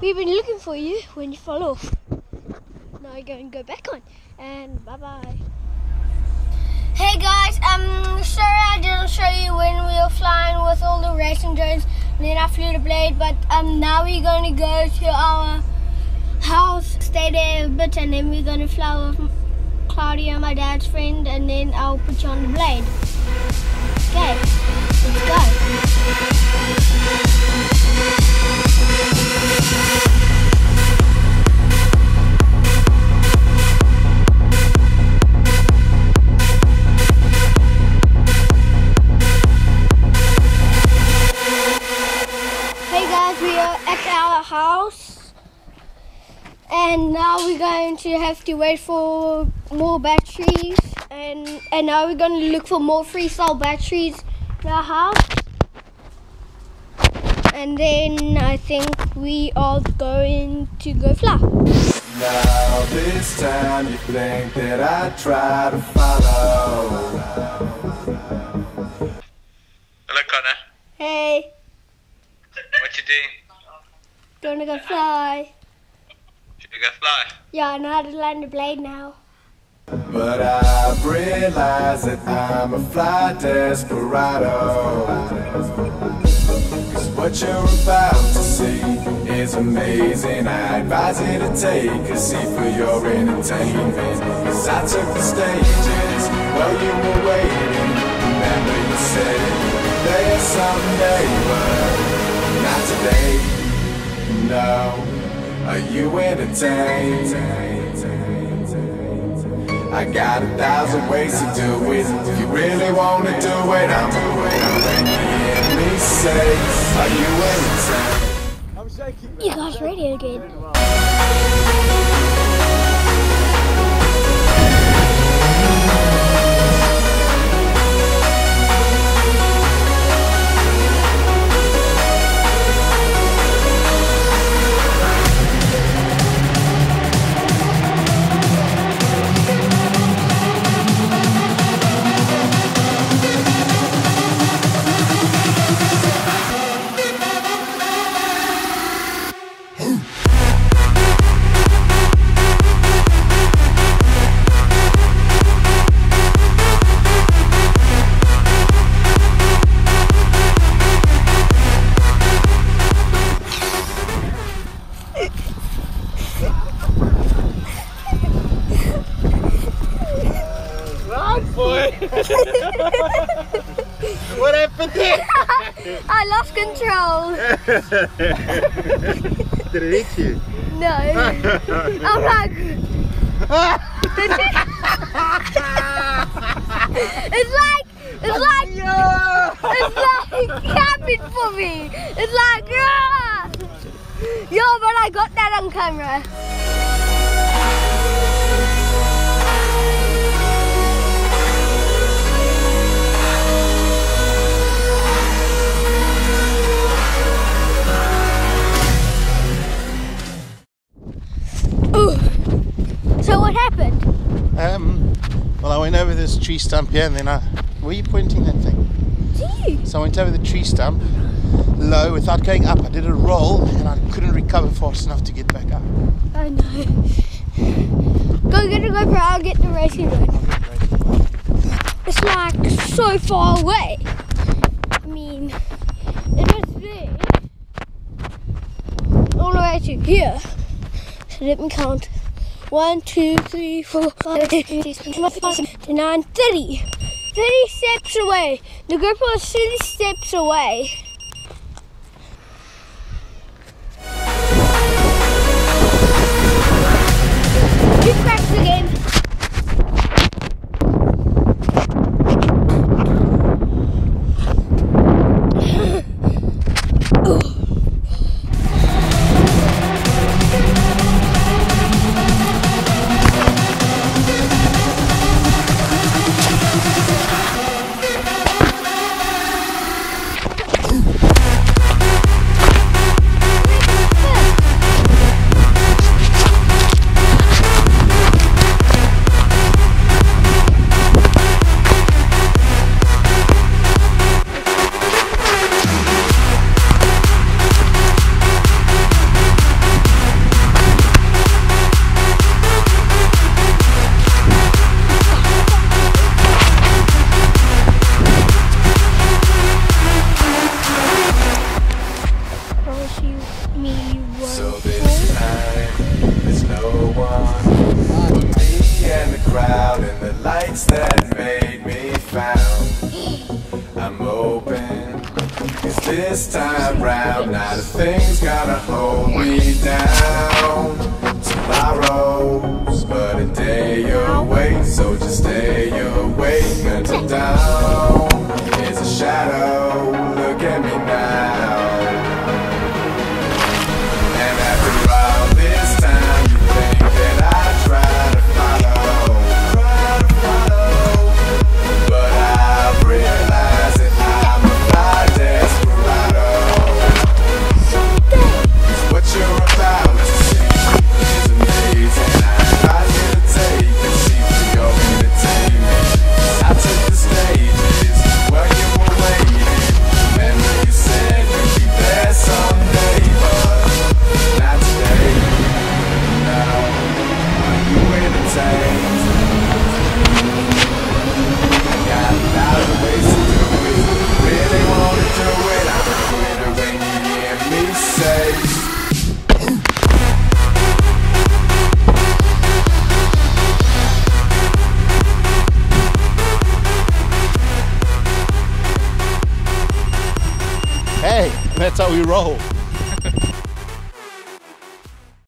we've been looking for you when you fall off. Now you're going to go back on. And bye bye. Hey guys, um, sorry I didn't show you when we were flying with all the racing drones. And then I flew the blade, but um, now we're going to go to our house, stay there a bit, and then we're going to fly with Claudia, my dad's friend, and then I'll put you on the blade. Okay, let's go. House and now we're going to have to wait for more batteries and and now we're going to look for more freestyle batteries in our house and then I think we are going to go fly. Now this time you think that I try to follow Hello Conner. Hey. What you doing? Gonna go fly. Should we go fly? Yeah, I know how to land the blade now. But I've realized that I'm a fly desperado. Cause what you're about to see is amazing. I advise you to take a seat for your entertainment. Cause I took the stages while you were waiting. Remember you said there someday, but not today know Are you entertained? I got a thousand ways to do it If you really wanna do it, I'm ready Hear me say, are you entertained? You guys ready again? I lost control. Did it hit you? No. I'm like. it's like. It's like. It's like capping for me. It's like. Ah! Yo, but I got that on camera. Tree stump here and then I... Were you pointing that thing? So I went over the tree stump low without going up. I did a roll and I couldn't recover fast enough to get back up. I know. Go get a GoPro, I'll get the racing one. It's like so far away. I mean, it is there. All the way to here. So let me count. One, two, three, four, five, six, seven, eight, nine, thirty. Thirty steps away. The GoPro was thirty steps away. It's this time round, now the thing's gonna hold me down. Tomorrow's but a day away, so just stay awake until dawn. how we roll.